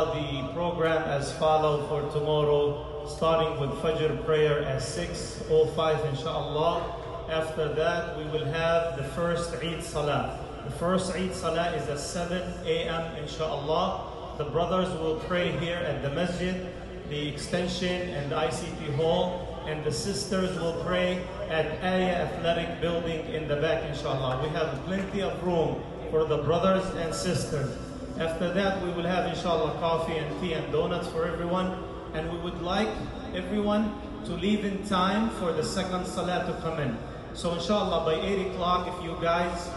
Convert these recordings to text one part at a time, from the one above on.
The program as follow for tomorrow starting with Fajr prayer at 6.05 inshallah. After that we will have the first Eid Salah. The first Eid Salah is at 7 a.m. inshallah. The brothers will pray here at the masjid the extension and the ICT hall and the sisters will pray at Aya Athletic Building in the back inshallah. We have plenty of room for the brothers and sisters after that, we will have, inshallah, coffee and tea and donuts for everyone. And we would like everyone to leave in time for the second salah to come in. So, inshallah, by 8 o'clock, if you guys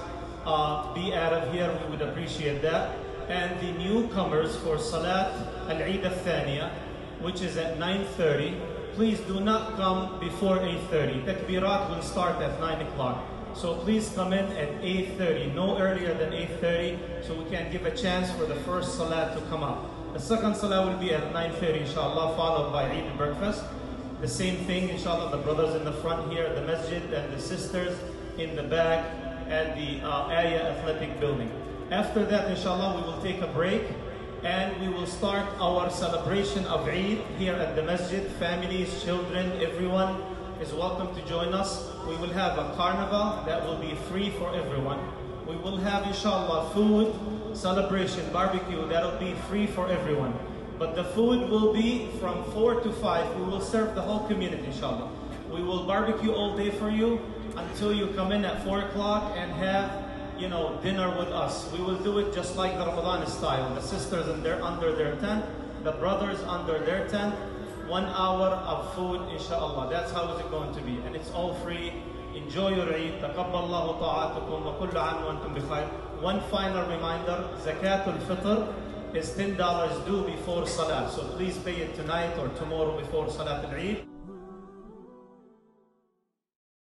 uh, be out of here, we would appreciate that. And the newcomers for Salat Al-Eid al-Thaniya, which is at 9.30, please do not come before 8.30. Takbirat will start at 9 o'clock. So please come in at 8.30, no earlier than 8.30, so we can give a chance for the first salah to come up. The second salah will be at 9.30, inshallah, followed by Eid breakfast. The same thing, inshallah, the brothers in the front here the masjid and the sisters in the back at the uh, Aya Athletic Building. After that, inshallah, we will take a break and we will start our celebration of Eid here at the masjid. Families, children, everyone is welcome to join us. We will have a carnival that will be free for everyone. We will have, inshallah, food, celebration, barbecue that will be free for everyone. But the food will be from 4 to 5. We will serve the whole community, inshallah. We will barbecue all day for you until you come in at 4 o'clock and have, you know, dinner with us. We will do it just like the Ramadan style. The sisters and they're under their tent, the brothers under their tent. One hour of food, inshallah. That's how is it going to be. And it's all free. Enjoy your Eid. Taqabbalallahu ta'atukum wa kullu an wa antum. One final reminder, Zakatul Fitr is $10 due before Salah. So please pay it tonight or tomorrow before Salat al-Eid.